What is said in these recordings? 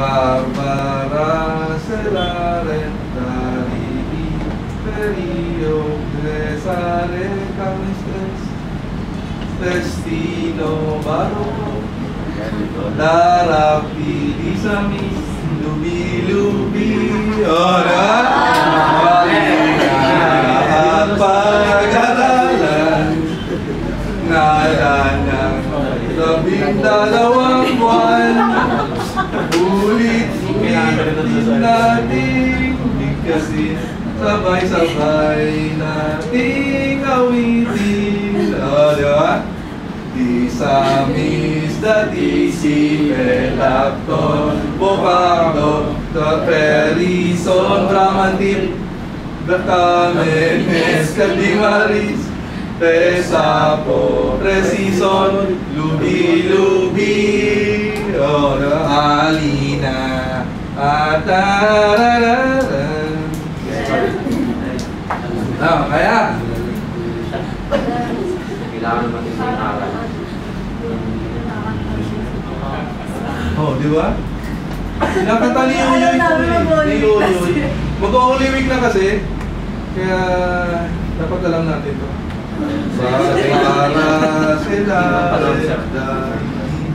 Barbara Celarentari Perio Cesare Camistes Destino Baroko Darapi Isamis Lubi-lubi Ora At pag-aralan Ngala ng labing dalawang buwan Hindi nating ligtasin Sabay-sabay nating awitin O, oh, di ba? Di sa misda, di si pelapton Bocardo, the perison Bramantip, the camenes, Caldimaris Pesa po, presison Lubi-lubi, o, oh, alina Ah, kaya Kailangan naman din yung aral. Oh, di ba? Nakanta ni Yoyo ito eh. Ni Yoyo. Mag-Holy Week na kasi. Kaya dapat alam natin to. Para sila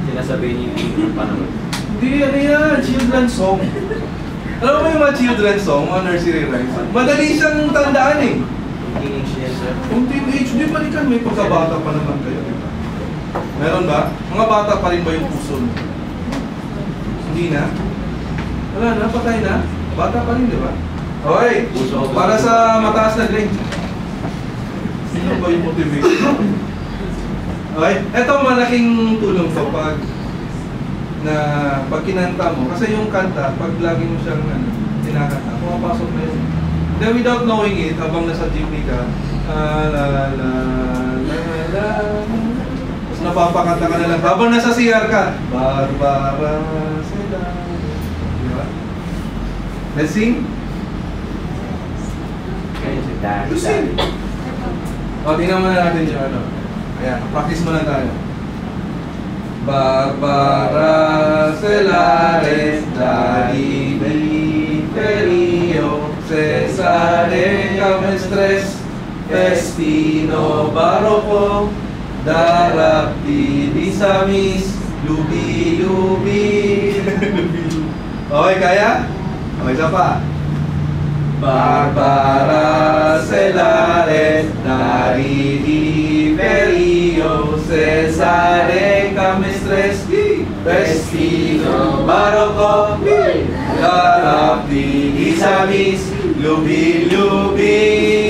Sinasabi niyo yung panahon. Hindi, ano yan? Children's song. Alam mo yung mga children's song, mga nursery rhymes? Madali siyang tandaan eh. Teenage niya, sir. Kung teenage, di ba kan may pagkabata pa naman kayo? Meron ba? Mga bata pa rin ba yung puso mo? Hindi na? Wala na, patay na. Bata pa rin, di ba? Okay, para sa mataas na grade. Sino ba yung motivation? Okay, eto malaking tulong to pag na pag kinanta mo, kasi yung kanta, pag lagi mo siyang ano, kinakanta, pumapasok na yun. Then without knowing it, habang nasa jeepney ka, ah, la la la la la Tapos napapakanta ka na lang. Habang nasa CR ka, Barbara sila. Di ba? Let's sing. Let's sing. O, tingnan muna natin yung ano. Ayan, practice muna tayo. Barbara Celares Dari Perio Cesare Camestres Festino Baroko Darap di Disamis Lubi Lubi Okay, kaya? Okay, isa pa. Vestido Baroko Darap di Isamis Lubi Lubi